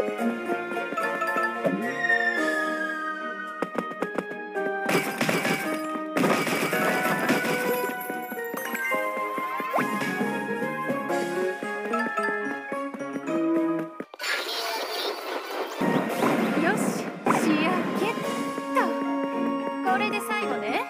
これで最後ね。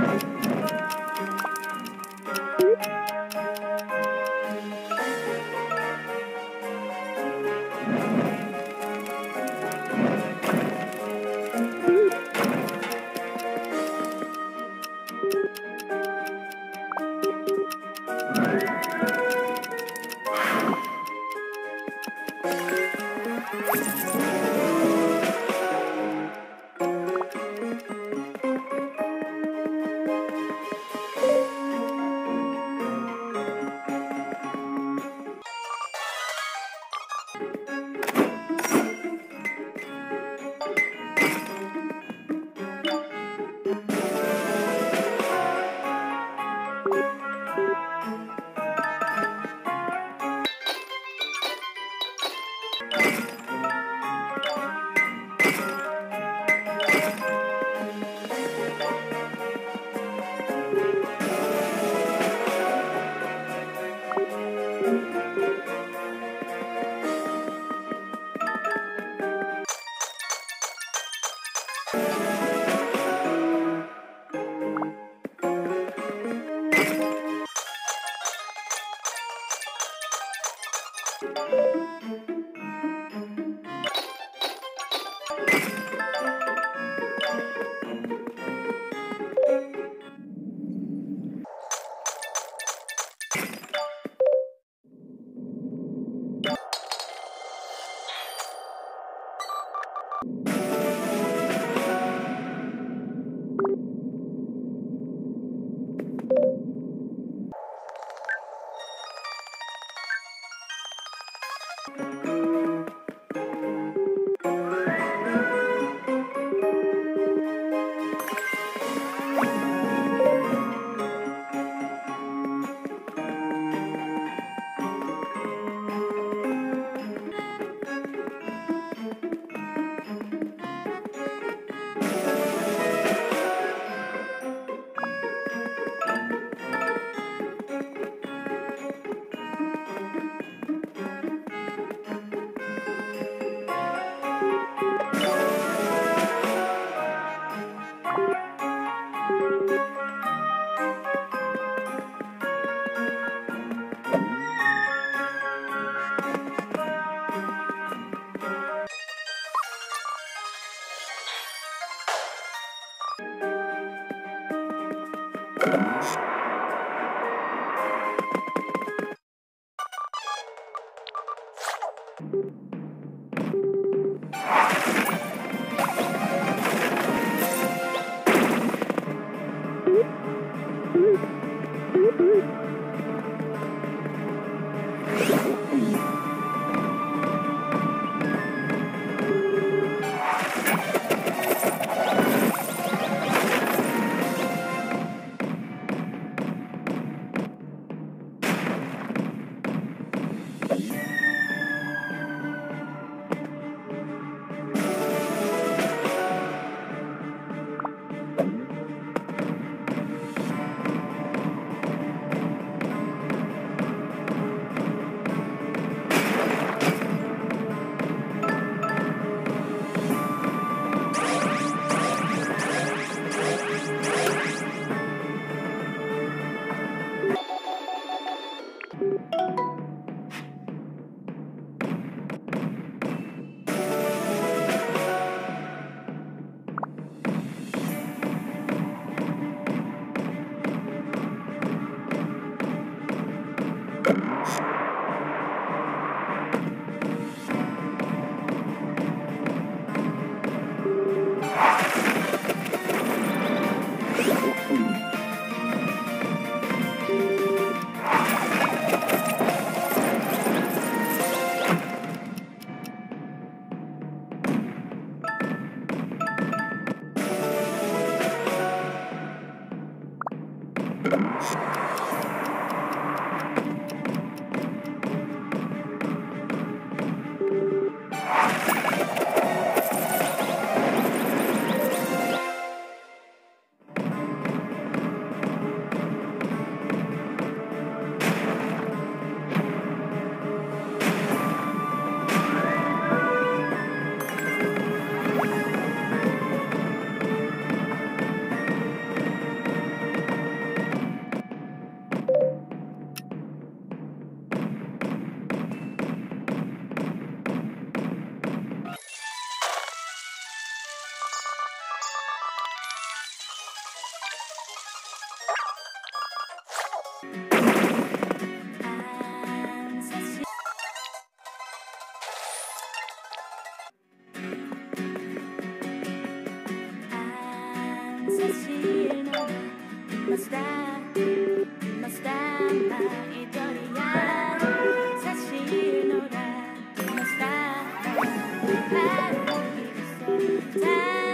Oh. you Boop, boop. I love you sometimes.